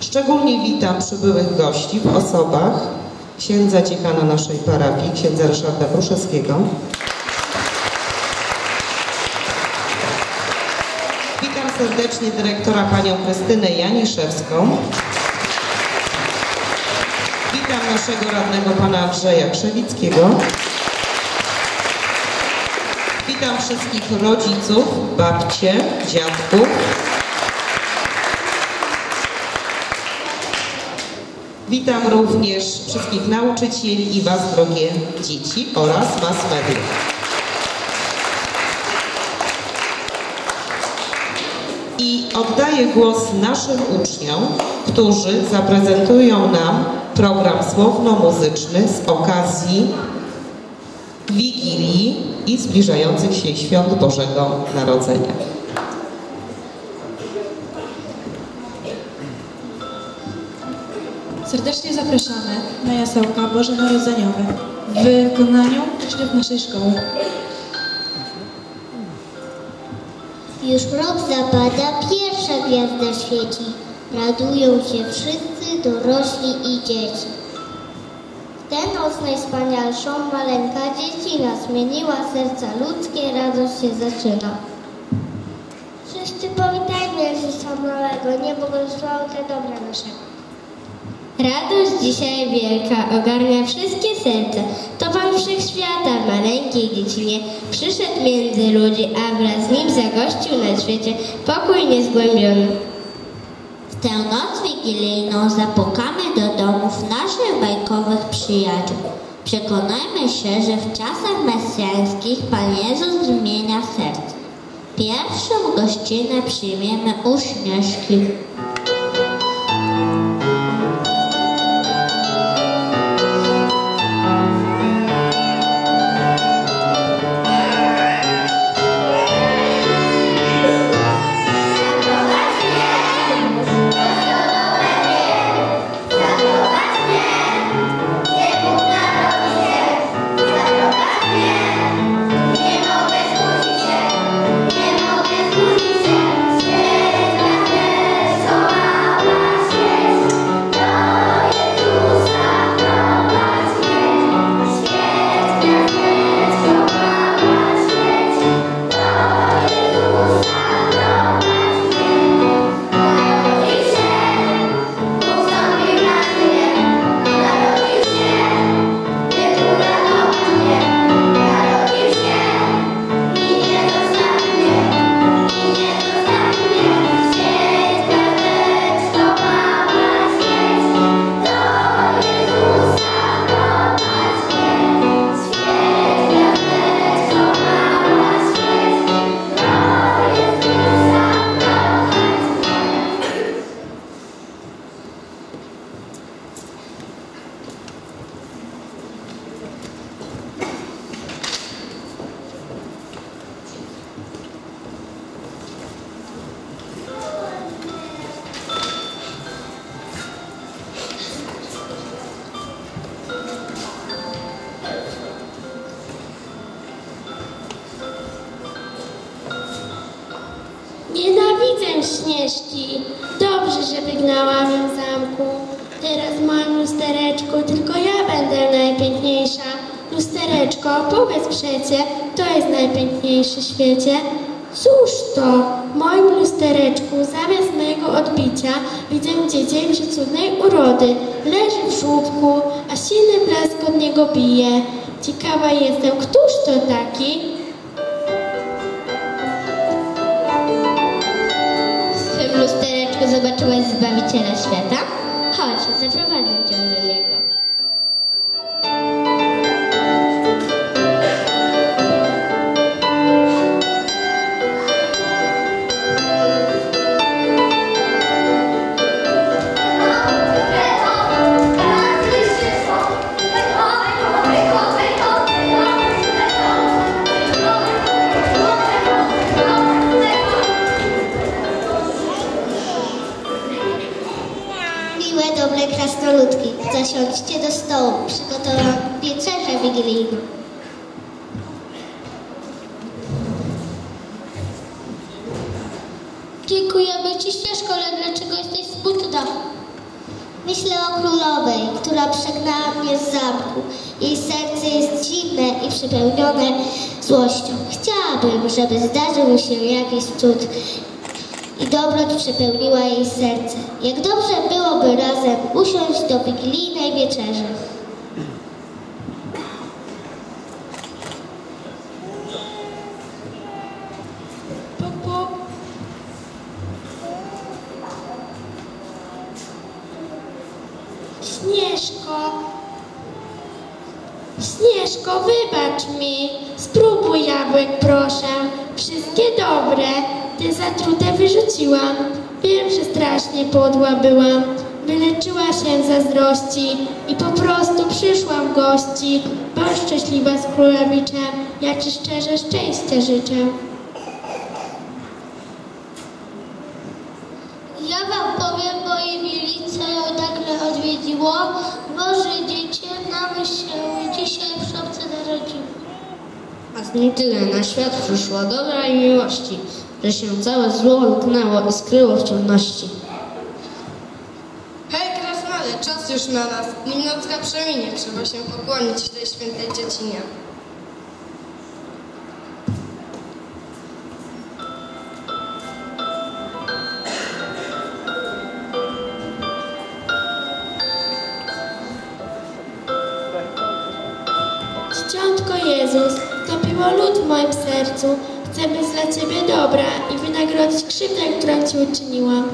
Szczególnie witam przybyłych gości w osobach księdza dziekana naszej parafii, księdza Ryszarda Pruszewskiego. Witam serdecznie dyrektora panią Krystynę Janiszewską. Witam naszego radnego pana Andrzeja Krzewickiego. Witam wszystkich rodziców, babcie, dziadków. Witam również wszystkich nauczycieli i Was, drogie dzieci oraz mass media. I oddaję głos naszym uczniom, którzy zaprezentują nam program słowno-muzyczny z okazji Wigilii i zbliżających się świąt Bożego Narodzenia. Serdecznie zapraszamy na jasełka bożonarodzeniowe w wykonaniu uczniów naszej szkoły. Już rok zapada, pierwsza gwiazda świeci. Radują się wszyscy, dorośli i dzieci. W tę noc najwspanialszą maleńka dziecina zmieniła serca ludzkie, radość się zaczyna. Wszyscy powitajmy Jezusa małego, niebo błogosławił te dobra naszego. Radość dzisiaj wielka ogarnia wszystkie serca. To Pan Wszechświata w maleńkiej dziecinie przyszedł między ludzi, a wraz z nim zagościł na świecie pokój niezgłębiony. W tę noc wigilijną zapukamy do domów naszych bajkowych przyjaciół. Przekonajmy się, że w czasach mesjańskich Pan Jezus zmienia serce. Pierwszą gościnę przyjmiemy u Powiedz przecie, to jest najpiękniejsze w świecie. Cóż to? W moim lustereczku zamiast mojego odbicia widzę dziecię przecudnej urody. Leży w żółtku, a silny blask od niego bije. Ciekawa jestem, któż to taki? W swym lustereczku zobaczyłaś Zbawiciela świata? Chodź, zaprowadzę Przygotowałam wieczerzę wigilijną. Dziękujemy Ci, Śnieżko, ale dlaczego jesteś smutna? Myślę o królowej, która przegnała mnie z zamku. Jej serce jest zimne i przepełnione złością. Chciałabym, żeby zdarzył się jakiś cud i dobroć przepełniła jej serce. Jak dobrze byłoby razem usiąść do wigilijnej wieczerzy. Śnieżko. Śnieżko, wybacz mi. Spróbuj jabłek, proszę. Wszystkie dobre. Te zatrute wyrzuciłam. Wiem, że strasznie podła byłam. Wyleczyła się zazdrości i po prostu przyszłam gości. Bądź szczęśliwa z królewiczem. Ja ci szczerze szczęścia życzę. Nim tyle na świat przyszło dobra i miłości, że się całe zło lgnęło i skryło w ciemności. Hej, krasnale, czas już na nas. Nim nocka przeminie, trzeba się pokłonić tej świętej dziecinie. Sercu. Chcę być dla Ciebie dobra i wynagrodzić krzywdę, którą Ci uczyniłam.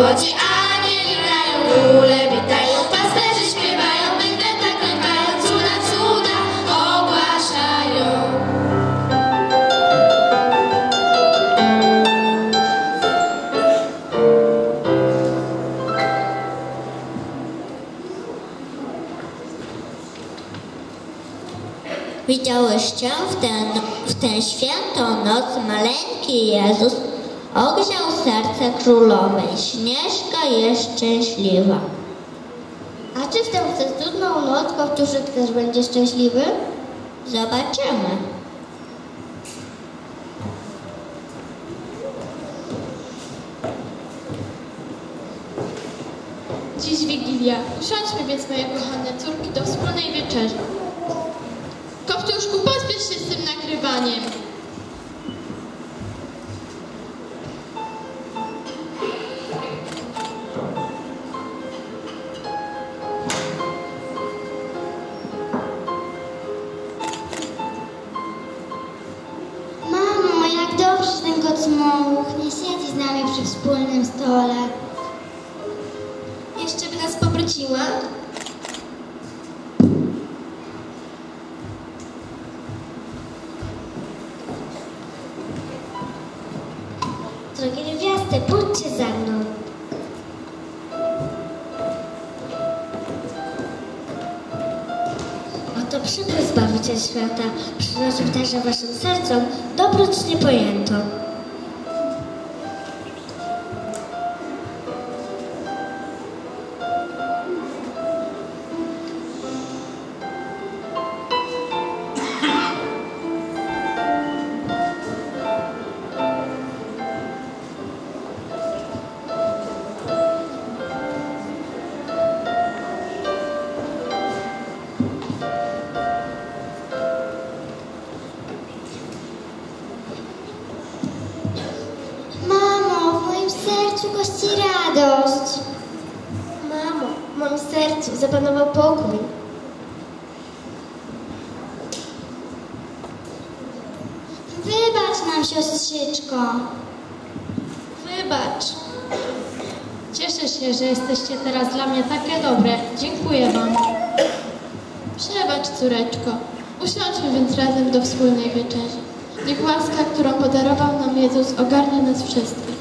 Oswobodzi, anieli grają, króle witają. Pasterze śpiewają, bydle tak klękają, cuda, cuda ogłaszają. Widziałyście w tę, w tę świętą noc maleńki Jezus ogrzał serce królowej. Śnieżka jest szczęśliwa. A czy w tę cudną noc Kościuszek też będzie szczęśliwy? Zobaczymy. Dziś Wigilia. Usiądźmy więc, moje kochane córki, do wspólnej wieczerzy. Kopciuszku, pospiesz się z tym nakrywaniem. wspólnym stole. Jeszcze by nas powróciła? Drogie niewiasty, pójdźcie za mną. Oto przybył Zbawiciel Świata, przynosił także waszym sercom dobroć niepojętą. Zapanował pokój. Wybacz nam, siostrzyczko. Wybacz. Cieszę się, że jesteście teraz dla mnie takie dobre. Dziękuję wam. Przebacz, córeczko. Usiądźmy więc razem do wspólnej wieczerzy. Niech łaska, którą podarował nam Jezus, ogarnie nas wszystkich.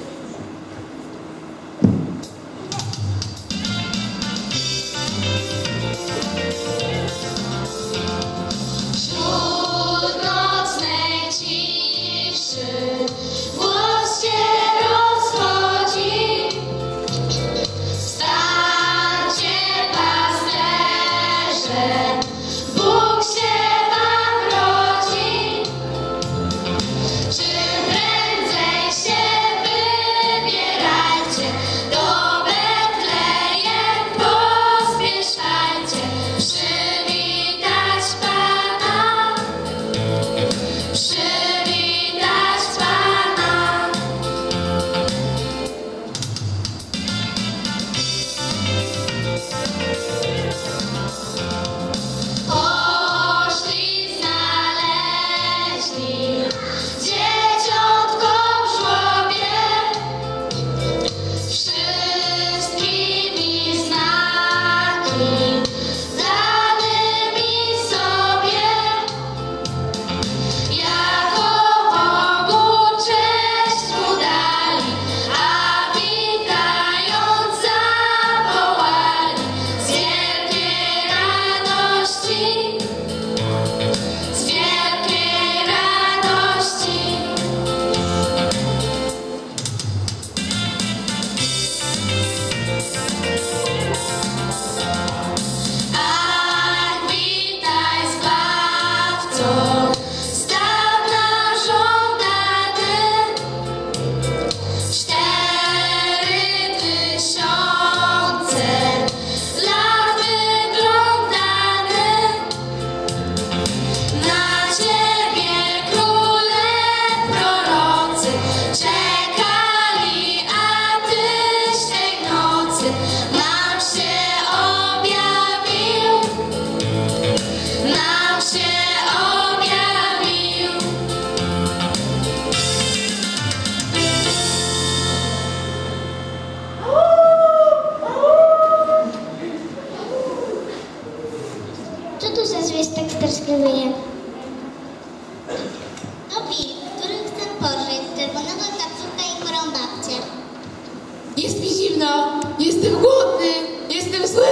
Jestem głodny, jestem zły.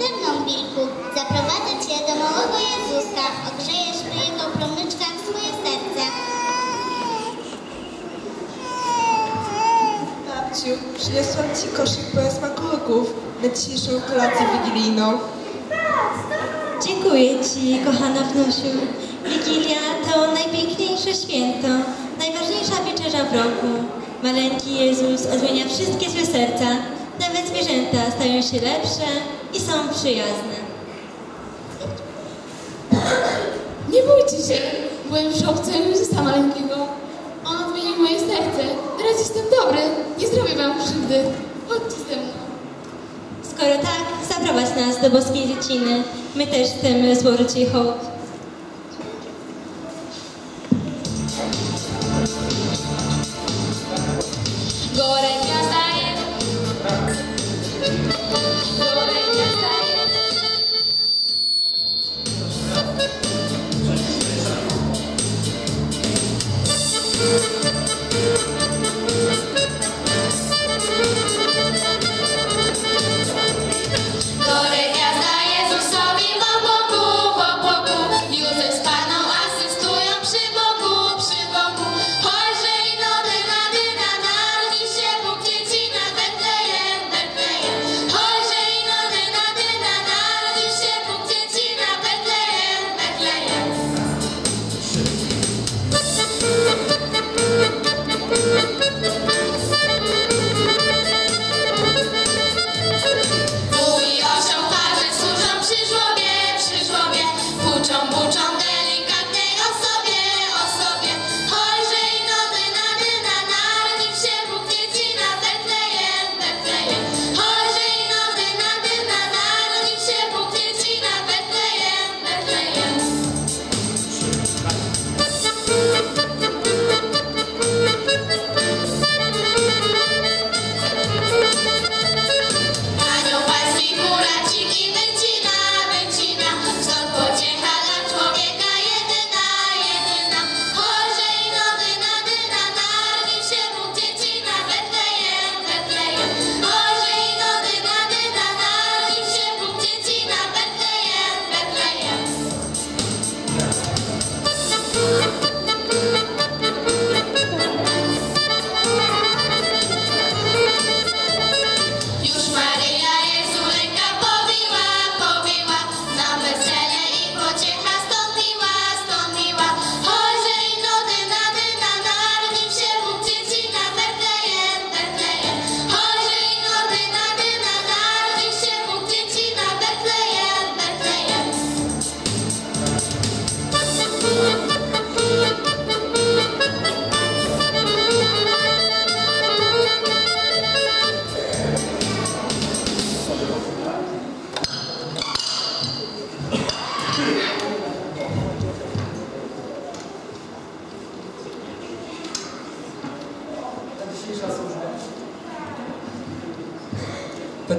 Ze mną, wilku, zaprowadzę cię do małego Jezuska. Ogrzejesz w jego promyczkach swoje serce. Babciu, przyniosłam Ci koszyk pełen smakołyków na dzisiejszą kolację wigilijną. Dziękuję Ci, kochana wnusiu. Wigilia to najpiękniejsze święto, najważniejsza wieczerza w roku. Maleńki Jezus odmienia wszystkie złe serca. Nawet zwierzęta stają się lepsze i są przyjazne. Nie bójcie się, byłem w szopce Jezusa maleńkiego. On odmienił moje serce. Teraz jestem dobry, nie zrobię wam krzywdy. Chodźcie ze mną. Skoro tak, zaprowadź nas do boskiej dzieciny. My też chcemy złożyć jej hołd.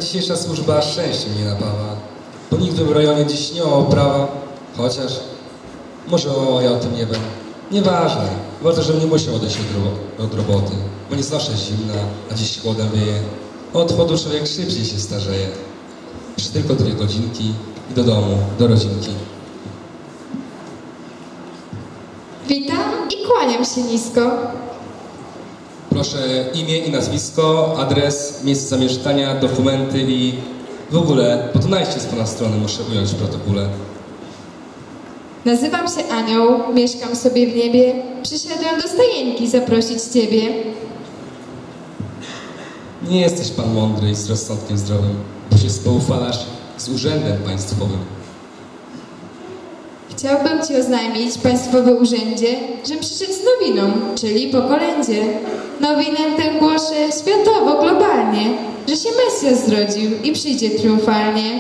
Dzisiejsza służba szczęściem nie napawa, bo nikt w rejonie dziś nie ma prawa, chociaż może o, ja o tym nie wiem. Nieważne, ważne, żebym nie musiał odejść od, od roboty, bo nie znoszę zimna, a dziś chłodem wieje. Od chłodu człowiek szybciej się starzeje. Jeszcze tylko dwie godzinki i do domu, do rodzinki. Witam i kłaniam się nisko. Proszę imię i nazwisko, adres, miejsce zamieszkania, dokumenty i w ogóle, najście z Pana strony muszę ująć w protokole. Nazywam się Anioł, mieszkam sobie w niebie. Przyszedłem do stajenki zaprosić Ciebie. Nie jesteś Pan mądry i z rozsądkiem zdrowym, bo się spoufalasz z urzędem państwowym. Chciałbym Ci oznajmić, Państwowy Urzędzie, że przyszedł z nowiną, czyli po kolędzie. Nowinę tę głoszę światowo, globalnie, że się Mesjasz zrodził i przyjdzie triumfalnie.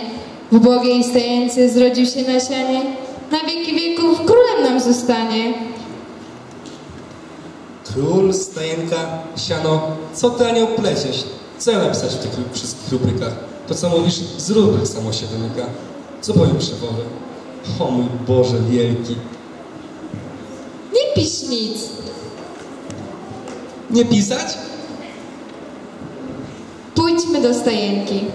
W ubogiej stajence zrodził się na sianie, na wieki wieków królem nam zostanie. Król, stajenka, siano, co ty anioł pleciesz? Co ja napisać w tych wszystkich rubrykach? To co mówisz z rubryk samo się wymyka. Co powiem szefowy? O mój Boże wielki. Nie pisz nic. Nie pisać? Pójdźmy do stajenki.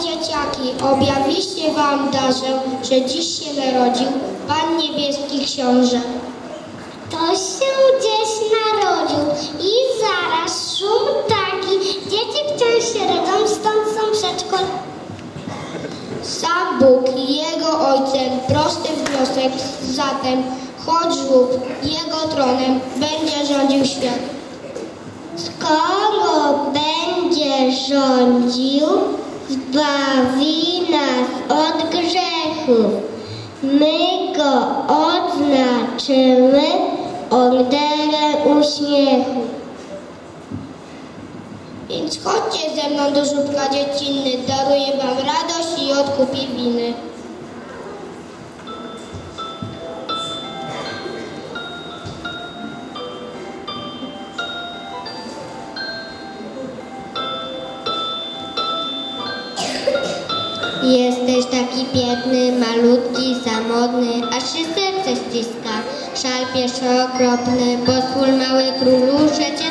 Dzieciaki, objawiście wam darzę, że dziś się narodził Pan Niebieski Książę. To się gdzieś narodził i zaraz szum taki, dzieci wciąż się rodzą, stąd są przedszkol. Sam Bóg Jego Ojcem, prosty wniosek, zatem chodź żłób, Jego tronem będzie rządził świat. Skoro będzie rządził, zbawi nas od grzechów. My go odznaczymy orderem uśmiechu. Więc chodźcie ze mną do żubka dziecinny, daruję wam radość i odkupię winy. Malutki, samotny, aż się serce ściska. Szal pierwszy okropny, pozwól mały królu, że cię